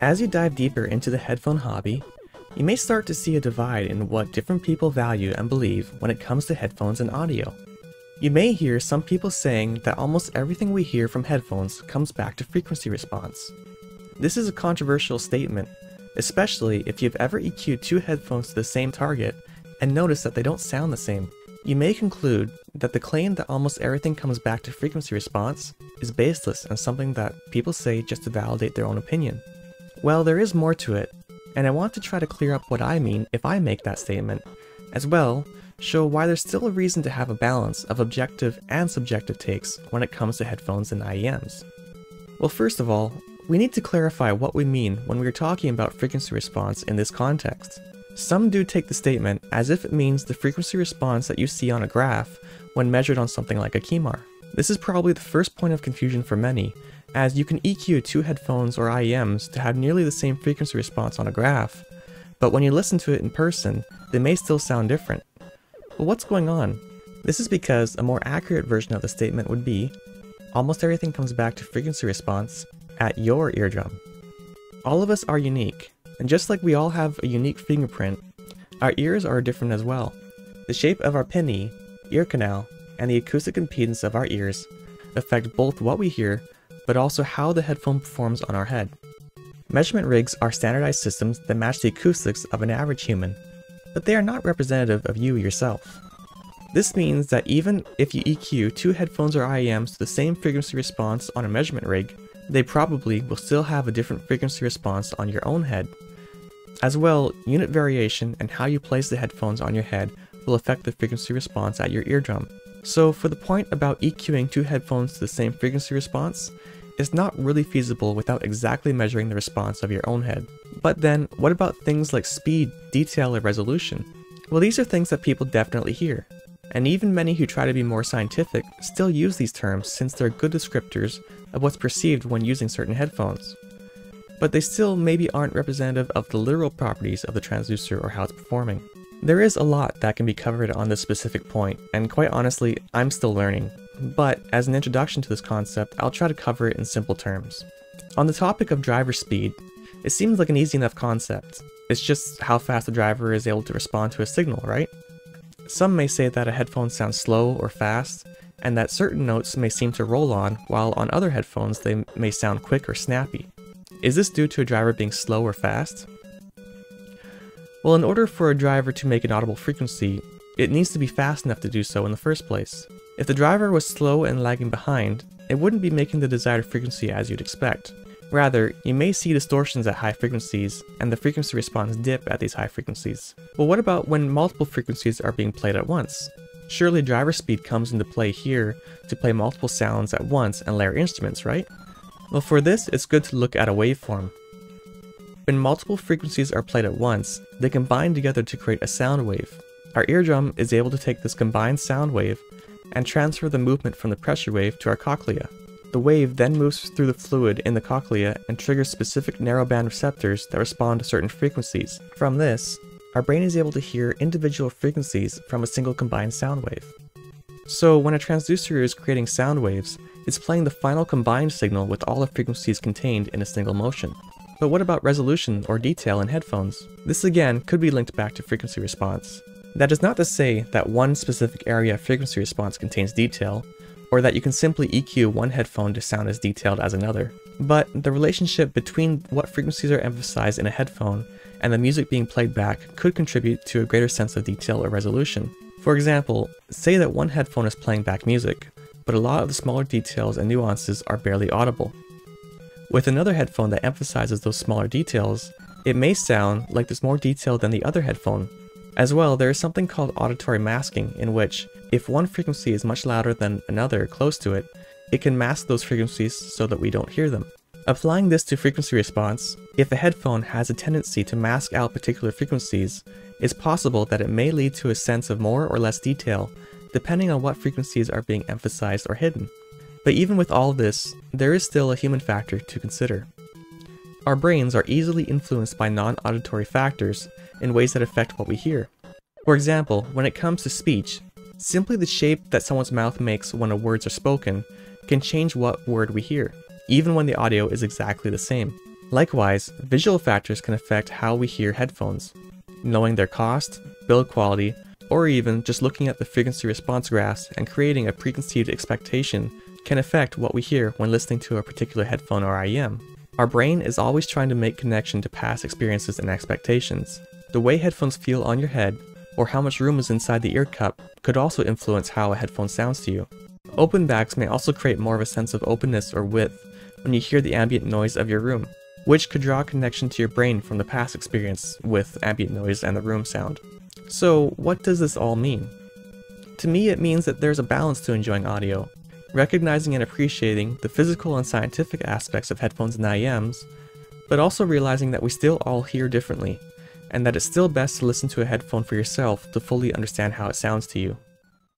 As you dive deeper into the headphone hobby, you may start to see a divide in what different people value and believe when it comes to headphones and audio. You may hear some people saying that almost everything we hear from headphones comes back to frequency response. This is a controversial statement, especially if you've ever EQ'd two headphones to the same target and noticed that they don't sound the same. You may conclude that the claim that almost everything comes back to frequency response is baseless and something that people say just to validate their own opinion. Well, there is more to it, and I want to try to clear up what I mean if I make that statement, as well show why there's still a reason to have a balance of objective and subjective takes when it comes to headphones and IEMs. Well, first of all, we need to clarify what we mean when we're talking about frequency response in this context. Some do take the statement as if it means the frequency response that you see on a graph when measured on something like a KEMAR. This is probably the first point of confusion for many, as you can EQ two headphones or IEMs to have nearly the same frequency response on a graph, but when you listen to it in person, they may still sound different. Well, what's going on? This is because a more accurate version of the statement would be, almost everything comes back to frequency response at your eardrum. All of us are unique, and just like we all have a unique fingerprint, our ears are different as well. The shape of our pinnae, ear canal, and the acoustic impedance of our ears affect both what we hear, but also how the headphone performs on our head. Measurement rigs are standardized systems that match the acoustics of an average human, but they are not representative of you yourself. This means that even if you EQ two headphones or IEMs to the same frequency response on a measurement rig, they probably will still have a different frequency response on your own head. As well, unit variation and how you place the headphones on your head will affect the frequency response at your eardrum. So for the point about EQing two headphones to the same frequency response, it's not really feasible without exactly measuring the response of your own head. But then, what about things like speed, detail, or resolution? Well, these are things that people definitely hear. And even many who try to be more scientific still use these terms since they're good descriptors of what's perceived when using certain headphones but they still maybe aren't representative of the literal properties of the transducer or how it's performing. There is a lot that can be covered on this specific point, and quite honestly, I'm still learning. But as an introduction to this concept, I'll try to cover it in simple terms. On the topic of driver speed, it seems like an easy enough concept. It's just how fast the driver is able to respond to a signal, right? Some may say that a headphone sounds slow or fast, and that certain notes may seem to roll on, while on other headphones they may sound quick or snappy. Is this due to a driver being slow or fast? Well, in order for a driver to make an audible frequency, it needs to be fast enough to do so in the first place. If the driver was slow and lagging behind, it wouldn't be making the desired frequency as you'd expect. Rather, you may see distortions at high frequencies, and the frequency response dip at these high frequencies. Well, what about when multiple frequencies are being played at once? Surely driver speed comes into play here to play multiple sounds at once and layer instruments, right? Well for this, it's good to look at a waveform. When multiple frequencies are played at once, they combine together to create a sound wave. Our eardrum is able to take this combined sound wave and transfer the movement from the pressure wave to our cochlea. The wave then moves through the fluid in the cochlea and triggers specific narrowband receptors that respond to certain frequencies. From this, our brain is able to hear individual frequencies from a single combined sound wave. So when a transducer is creating sound waves, it's playing the final combined signal with all the frequencies contained in a single motion. But what about resolution or detail in headphones? This again could be linked back to frequency response. That is not to say that one specific area of frequency response contains detail, or that you can simply EQ one headphone to sound as detailed as another. But the relationship between what frequencies are emphasized in a headphone and the music being played back could contribute to a greater sense of detail or resolution. For example, say that one headphone is playing back music, but a lot of the smaller details and nuances are barely audible. With another headphone that emphasizes those smaller details, it may sound like there's more detail than the other headphone. As well, there is something called auditory masking, in which, if one frequency is much louder than another close to it, it can mask those frequencies so that we don't hear them. Applying this to frequency response, if a headphone has a tendency to mask out particular frequencies, it's possible that it may lead to a sense of more or less detail depending on what frequencies are being emphasized or hidden. But even with all this, there is still a human factor to consider. Our brains are easily influenced by non-auditory factors in ways that affect what we hear. For example, when it comes to speech, simply the shape that someone's mouth makes when words are spoken can change what word we hear, even when the audio is exactly the same. Likewise, visual factors can affect how we hear headphones. Knowing their cost, build quality, or even just looking at the frequency response graphs and creating a preconceived expectation can affect what we hear when listening to a particular headphone or IEM. Our brain is always trying to make connection to past experiences and expectations. The way headphones feel on your head, or how much room is inside the ear cup, could also influence how a headphone sounds to you. Open backs may also create more of a sense of openness or width when you hear the ambient noise of your room, which could draw a connection to your brain from the past experience with ambient noise and the room sound. So, what does this all mean? To me, it means that there's a balance to enjoying audio, recognizing and appreciating the physical and scientific aspects of headphones and IEMs, but also realizing that we still all hear differently, and that it's still best to listen to a headphone for yourself to fully understand how it sounds to you.